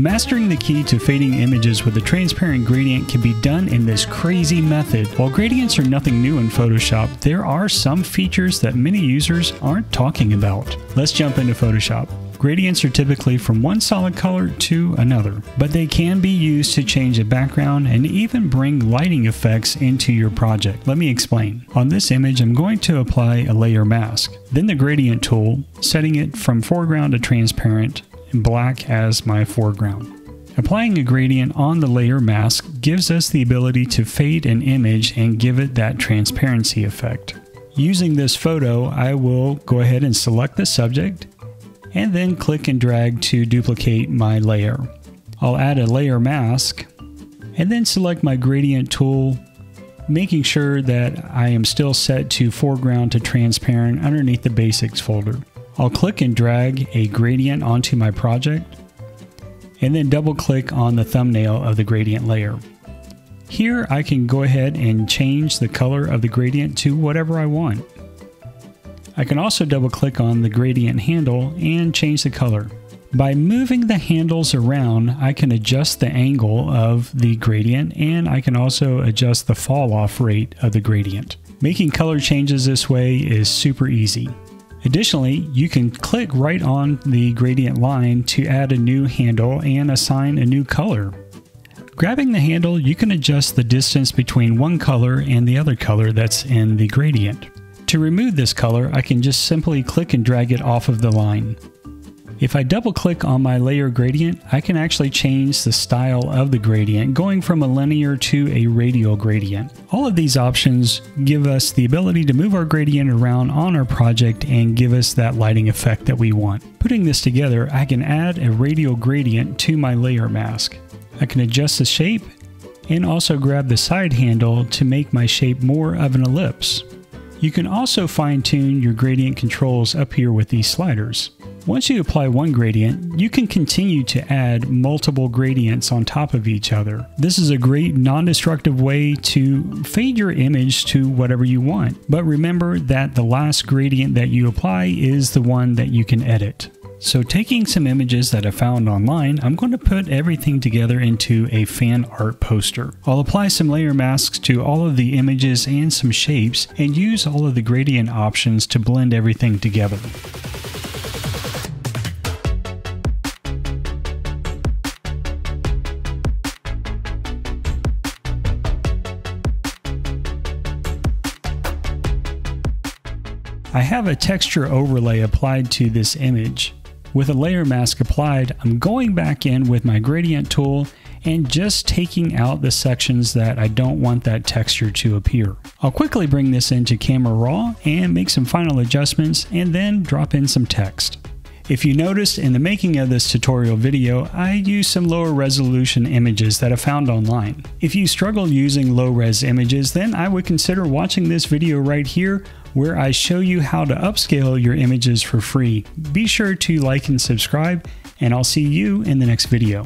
Mastering the key to fading images with a transparent gradient can be done in this crazy method. While gradients are nothing new in Photoshop, there are some features that many users aren't talking about. Let's jump into Photoshop. Gradients are typically from one solid color to another, but they can be used to change the background and even bring lighting effects into your project. Let me explain. On this image, I'm going to apply a layer mask, then the gradient tool, setting it from foreground to transparent, and black as my foreground. Applying a gradient on the layer mask gives us the ability to fade an image and give it that transparency effect. Using this photo, I will go ahead and select the subject and then click and drag to duplicate my layer. I'll add a layer mask and then select my gradient tool, making sure that I am still set to foreground to transparent underneath the basics folder. I'll click and drag a gradient onto my project and then double click on the thumbnail of the gradient layer. Here I can go ahead and change the color of the gradient to whatever I want. I can also double click on the gradient handle and change the color. By moving the handles around, I can adjust the angle of the gradient and I can also adjust the fall off rate of the gradient. Making color changes this way is super easy. Additionally, you can click right on the gradient line to add a new handle and assign a new color. Grabbing the handle, you can adjust the distance between one color and the other color that's in the gradient. To remove this color, I can just simply click and drag it off of the line. If I double click on my layer gradient, I can actually change the style of the gradient, going from a linear to a radial gradient. All of these options give us the ability to move our gradient around on our project and give us that lighting effect that we want. Putting this together, I can add a radial gradient to my layer mask. I can adjust the shape and also grab the side handle to make my shape more of an ellipse. You can also fine tune your gradient controls up here with these sliders. Once you apply one gradient, you can continue to add multiple gradients on top of each other. This is a great non-destructive way to fade your image to whatever you want. But remember that the last gradient that you apply is the one that you can edit. So taking some images that I found online, I'm going to put everything together into a fan art poster. I'll apply some layer masks to all of the images and some shapes and use all of the gradient options to blend everything together. I have a texture overlay applied to this image. With a layer mask applied, I'm going back in with my gradient tool and just taking out the sections that I don't want that texture to appear. I'll quickly bring this into Camera Raw and make some final adjustments and then drop in some text. If you noticed in the making of this tutorial video, I used some lower resolution images that I found online. If you struggle using low res images, then I would consider watching this video right here where I show you how to upscale your images for free. Be sure to like and subscribe, and I'll see you in the next video.